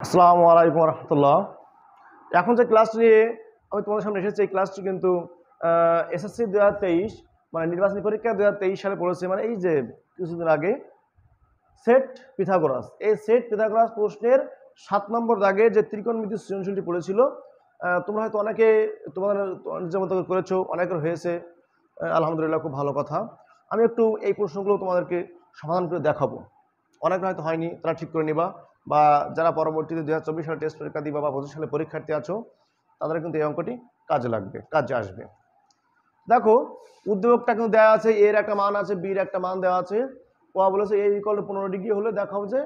আসসালামু আলাইকুম রহমতুল্লাহ এখন যে ক্লাসটি নিয়ে আমি তোমাদের সামনে এসেছি, এই ক্লাসটি কিন্তু এসএসসি দু হাজার তেইশ মানে নির্বাচনী পরীক্ষা দু হাজার তেইশ সালে পড়েছে মানে এই যে কিছুদিন আগে, সেট পিথাগোরাস। এই সেট পিথাগোরাস প্রশ্নের সাত নম্বর দাগে যে ত্রিকোণমিতি সৃজনশীলটি পড়েছিল তোমরা হয়তো অনেকে তোমাদের করে করেছ, অনেকের হয়েছে আলহামদুলিল্লাহ খুব ভালো কথা। আমি একটু এই প্রশ্নগুলো তোমাদেরকে সমাধান করে দেখাবো। অনেকের হয়তো হয়নি তারা ঠিক করে নিবা। বা যারা পরবর্তীতে দু হাজার চব্বিশ সালে টেস্ট পরীক্ষা দিবা বা পঁচিশ সালে পরীক্ষার্থী আছো, তাদের কিন্তু এই অঙ্কটি কাজে লাগবে, কাজে আসবে। দেখো উদ্যোগটা কিন্তু দেওয়া আছে এর একটা মান আছে বির একটা মান দেওয়া আছে। ক বলেছে এ ইকল পনেরো ডিগ্রি হলে দেখাবো যে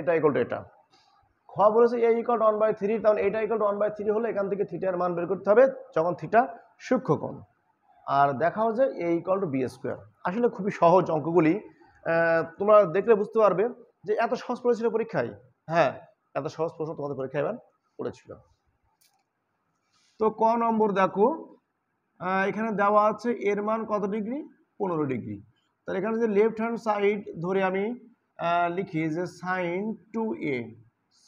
এটা ইকল টু এটা। খ বলেছে A equal to one by three তখন এটা equal to one by three হলে এখান থেকে থিটার মান বের করতে হবে, যখন থিটা সূক্ষ্মকোণ। আর দেখাও যে A equal to B square আসলে খুবই সহজ অঙ্কগুলি। তোমরা দেখলে বুঝতে পারবে যে এত সহজ পড়েছিল পরীক্ষায় হ্যাঁ এত সহজ প্রশ্ন তোমাদের পরীক্ষায় এবার পড়েছিল। তো ক নম্বর দেখো এখানে দেওয়া আছে এর মান কত ডিগ্রি? পনেরো ডিগ্রি। তাহলে এখানে যে লেফট হ্যান্ড সাইড ধরে আমি লিখি যে sine two A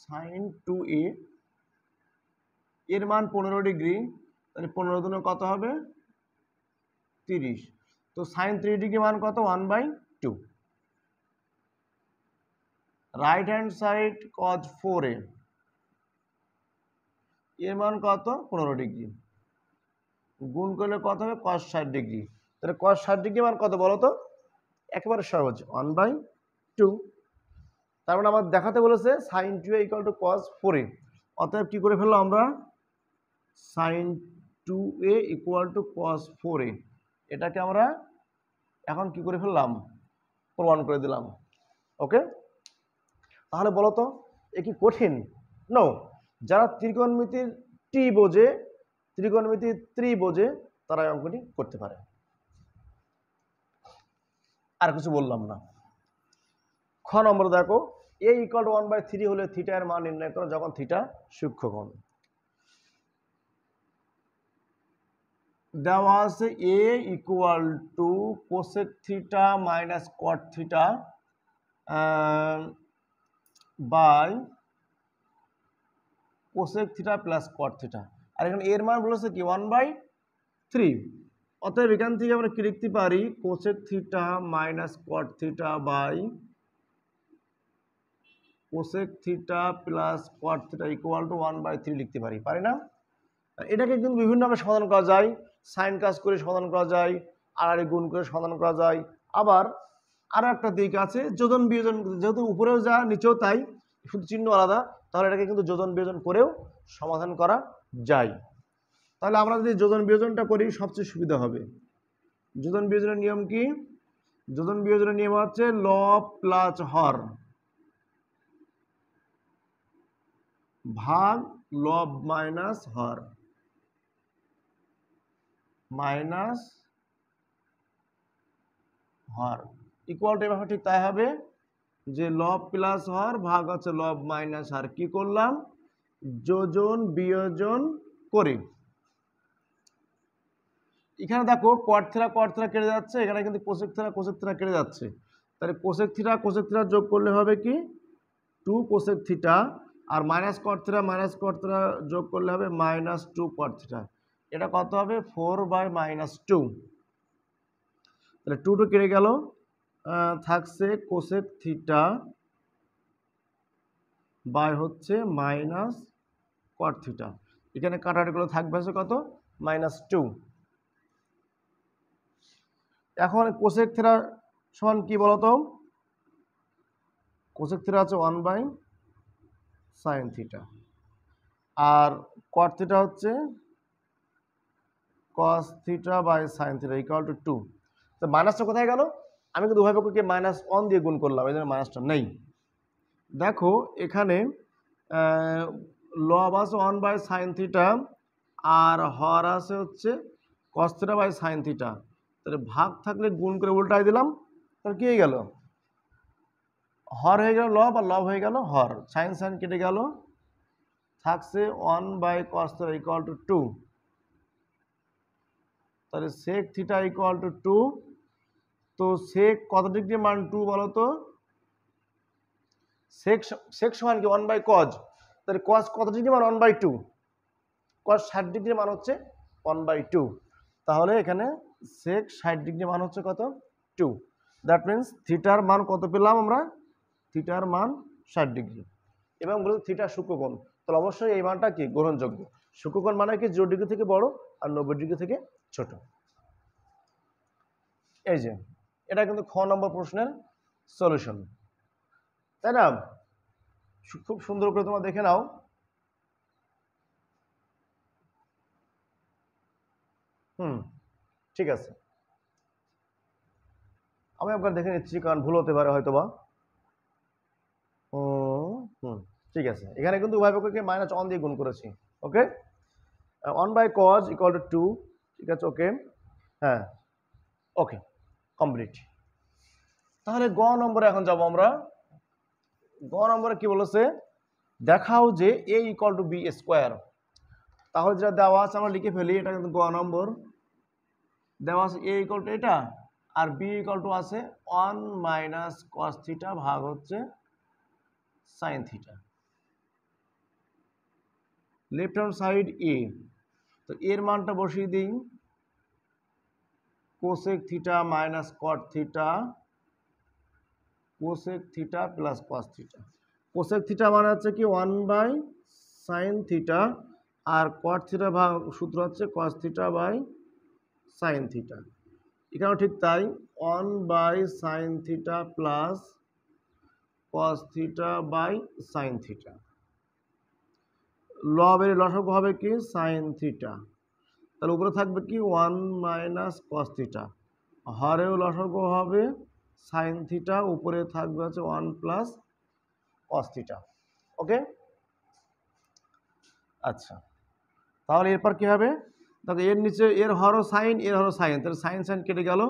sine two A এর মান পনেরো ডিগ্রি, তাহলে পনেরো দিনে কত হবে? তিরিশ। তো সাইন থ্রি ডিগ্রি মান কত? One by two right hand side cos four A এর মান কত? পনেরো ডিগ্রি। গুণ করলে কত হবে? কস ষাট ডিগ্রি। তাহলে কস ষাট ডিগ্রি মান কত বলো তো? একেবারে সহজ। ওয়ান বাই টু তার মানে আমার দেখাতে বলেছে sine two A equal to cos four A অতএব কী করে ফেললাম আমরা? Sine two A equal to cos four A এটাকে আমরা এখন কি করে ফেললাম? প্রমাণ করে দিলাম। ওকে তাহলে বলো তো, এ কি কঠিন? নো যারা ত্রিকোণমিতির টি বোঝে, ত্রিকোণমিতির ত্রি বোঝে, তারা এই অঙ্কটি করতে পারে। আর কিছু বললাম না। খ নম্বর দেখো A equal to one by three হলে থিটা এর মান নির্ণয় করো যখন থিটা সূক্ষ্মকোণ। দেওয়া আছে A equal to cosec theta minus cot theta by cosec theta plus cot theta আর এখানে এর মান বলেছে কি? ওয়ান বাই থ্রি অতএব এখান থেকে আমরা কি লিখতে পারি? Cosec theta minus cot theta by cosec theta plus cot theta equal to one by three লিখতে পারি। পারি না? এটাকে কিন্তু বিভিন্নভাবে সমাধান করা যায়। সাইন কাজ করে সমাধান করা যায়। আর গুণ করে সমাধান করা যায়। আবার আরও একটা দিক আছে, যোজন বিয়োজন, যেহেতু উপরেও যা, নিচেও তাই, শুধু চিহ্ন আলাদা, তাহলে এটাকে কিন্তু যোজন বিয়োজন করেও সমাধান করা যায়। তাহলে আমরা যদি যোজন বিয়োজনটা করি, সবচেয়ে সুবিধা হবে। যোজন বিয়োজনের নিয়ম কি? যোজন বিয়োজনের নিয়ম হচ্ছে ল প্লাস হর ভাগ লব মাইনাস হর। মাইনাস হর। ইকুয়াল টু ঠিক তাই হবে যে লব প্লাস হর ভাগ হচ্ছে লব মাইনাস হর কি করলাম? যোজন, বিয়োজন করি। এখানে দেখো কট থিরা কট থিরা কেটে যাচ্ছে, এখানে কিন্তু কোসেক থিরা কোসেক থিরা কেটে যাচ্ছে। তাহলে কোসেক থিটা কোসেক থিরা যোগ করলে হবে কি? টু কোসেক থিটা আর minus cot theta minus cot theta যোগ করলে হবে মাইনাস টু কট থিটা এটা কত হবে? ফোর বাই মাইনাস টু তাহলে টু টু কেটে গেল। থাকছে কোসেক থিটা বাই হচ্ছে মাইনাস কট থিটা এখানে কাটাটিগুলো থাকবে হচ্ছে কত? মাইনাস টু এখন কোসেক থিটা সমান কি বলতো? কোসেক থিটা আছে ওয়ান বাই সাইন থিটা আর কট থিটা হচ্ছে cos theta by sine theta equal to two তো মাইনাসটা কোথায় গেল? আমি কিন্তু উভয় পক্ষকে মাইনাস ওয়ান দিয়ে গুণ করলাম, এই জন্য মাইনাসটা নেই। দেখো, এখানে লব আছে ওয়ান বাই সাইন থিটা আর হর আছে হচ্ছে cos theta by sine theta তাহলে ভাগ থাকলে গুণ করে উল্টাই দিলাম, তাহলে কি হয়ে গেল? হর হয়ে গেল লব আর লব হয়ে গেল হর। সাইন সাইন কেটে গেল, থাকছে one by cos theta equal to two তাহলে sec theta equal to two তো সেক কত ডিগ্রি মান টু বলো তো সেক সমান কি? ওয়ান বাই কজ তাহলে কস কত ডিগ্রি মান? ওয়ান বাই টু কস ষাট ডিগ্রি মান হচ্ছে ওয়ান বাই টু তাহলে এখানে সেক ষাট ডিগ্রি মান হচ্ছে কত? টু দ্যাট মিন্স থিটার মান কত পেলাম আমরা? থিটার মান ষাট ডিগ্রি এবং বলতে থিটা সূক্ষ্মকোণ। তাহলে অবশ্যই এই মানটা কি? গ্রহণযোগ্য। সূক্ষ্মকোণ মানে কি? জিরো ডিগ্রি থেকে বড় আর নব্বই ডিগ্রি থেকে ছোট। এই যে এটা কিন্তু খ নম্বর প্রশ্নের সলিউশন তাই না? খুব সুন্দর করে তোমরা দেখে নাও। হুম, ঠিক আছে। আমি একবার দেখে নিচ্ছি, কারণ ভুল হতে পারে হয়তো বা হুম, ঠিক আছে। এখানে কিন্তু উভয় পক্ষকে মাইনাস ওয়ান দিয়ে গুণ করেছি okay one by cos equal to two ঠিক আছে ওকে হ্যাঁ ওকে কমপ্লিট তাহলে গ নম্বরে এখন যাব আমরা। গ নম্বরে কি বলেছে? দেখাও যে A equal to B square তাহলে যেটা দেওয়া আছে আমরা লিখে ফেলি, এটা কিন্তু গ নম্বর। দেওয়া আছে এ ইকুয়াল টু এটা, আর বি ইকুয়াল টু আছে ওয়ান মাইনাস কস থিটা ভাগ হচ্ছে sine theta left hand side এ তো এর মানটা বসিয়ে দিই। Cosec theta minus cot theta cosec theta plus cos theta cosec theta মানে হচ্ছে কি ওয়ান বাই সাইন থিটা আর কট থিটা ভাগ সূত্র হচ্ছে cos theta by sine theta এখানেও ঠিক তাই one by sine theta plus cos theta by sine theta লবের লসক হবে কি? সাইন থিটা তাহলে উপরে থাকবে কি? ওয়ান মাইনাস কস থিটা হরেও লসক হবে সাইন থিটা উপরে থাকবে হচ্ছে one plus cos theta okay আচ্ছা। তাহলে এরপর কি হবে? দেখো, এর নিচে, এর হরও সাইন এর হরও সাইন তাহলে সাইন সাইন কেটে গেল।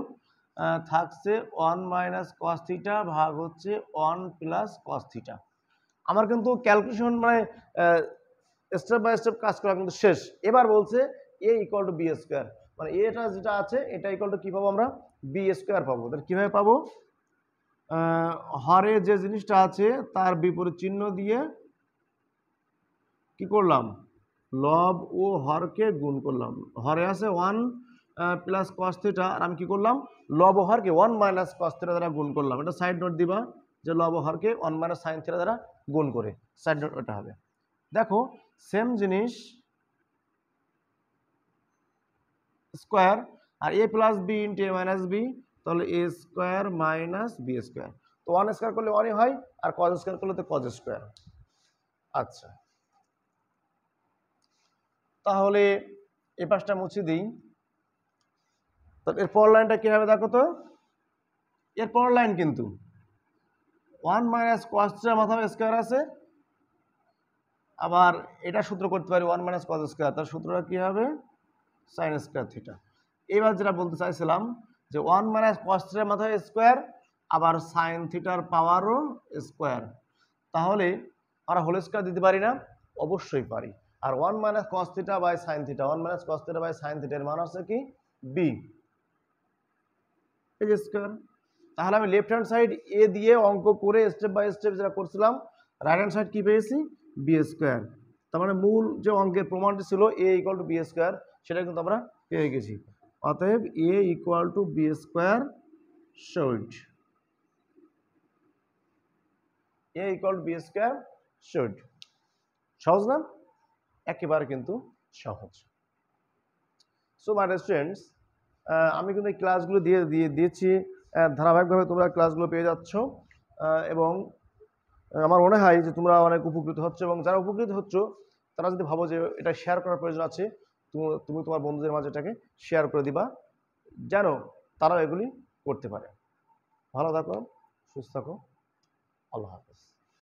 থাকছে ওয়ান মাইনাস কস থিটা ভাগ হচ্ছে ওয়ান প্লাস কস থিটা আমার কিন্তু ক্যালকুলেশন মানে স্টেপ বাই স্টেপ কাজ করা কিন্তু শেষ। এবার বলছে A equal to B square মানে এটা যেটা আছে, এটা ইকুয়াল টু কী পাবো আমরা? বি স্কোয়ার পাবো। তাহলে কীভাবে পাবো? হরে যে জিনিসটা আছে, তার বিপরীত চিহ্ন দিয়ে কি করলাম? লব ও হরকে গুণ করলাম। হরে আছে ওয়ান প্লাস কস থিটা আর আমি কি করলাম? লব ও হরকে ওয়ান মাইনাস কস থিটা দ্বারা গুণ করলাম। এটা সাইড নোট দিবা যে লব ও হরকে ওয়ান মাইনাস সাইন থিটা দ্বারা গুণ করে। সাইড নোট ওটা হবে। দেখো সেম জিনিস square R A plus B into A minus B তাহলে A square minus B square তো ওয়ান স্কোয়ার করলে ওয়ানই হয় আর কজ স্কোয়ার করলে তো কজ স্কোয়ার আচ্ছা। তাহলে এ পাশটা মুছে দিই। তো এর পর লাইনটা কী হবে দেখো তো? এর পর লাইন কিন্তু ওয়ান মাইনাস কস্টের মাথায় স্কোয়ার আছে। আবার এটা সূত্র করতে পারি ওয়ান মাইনাস কজ স্কোয়ার তার সূত্রটা কী হবে? সাইন স্কোয়ার থিটা এবার যেটা বলতে চাইছিলাম যে ওয়ান মাইনাস কস্টের মাথায় স্কোয়ার আবার সাইন থিটার পাওয়ারও স্কোয়ার তাহলে আমরা হোল স্কোয়ার দিতে পারি না? অবশ্যই পারি। আর one minus cos theta by sine theta one minus cos theta by sine থিটার মান হচ্ছে কি? বি এই স্কোয়ার তাহলে আমি লেফট হ্যান্ড সাইড এ দিয়ে অঙ্ক করে স্টেপ বাই স্টেপ যেটা করছিলাম রাইট হ্যান্ড সাইড কি পেয়েছি? বি স্কোয়ার তার মানে মূল যে অঙ্কের প্রমাণটি ছিল A equal to B square সেটা কিন্তু আমরা পেয়ে গেছি। অতএব A equal to B square showed A equal to B square showed সহজ না? একেবারে কিন্তু সহজ। সো মাই স্টুডেন্টস আমি কিন্তু এই ক্লাসগুলো দিয়ে দিয়ে দিয়েছি। ধারাবাহিকভাবে তোমরা ক্লাসগুলো পেয়ে যাচ্ছ। এবং আমার মনে হয় যে তোমরা অনেক উপকৃত হচ্ছে এবং যারা উপকৃত হচ্ছ, তারা যদি ভাবো যে এটা শেয়ার করার প্রয়োজন আছে তুমি- তুমি তোমার বন্ধুদের মাঝে এটাকে শেয়ার করে দিবা, যেন তারাও এগুলি করতে পারে। ভালো থাকো, সুস্থ থাকো। আল্লাহ হাফেজ।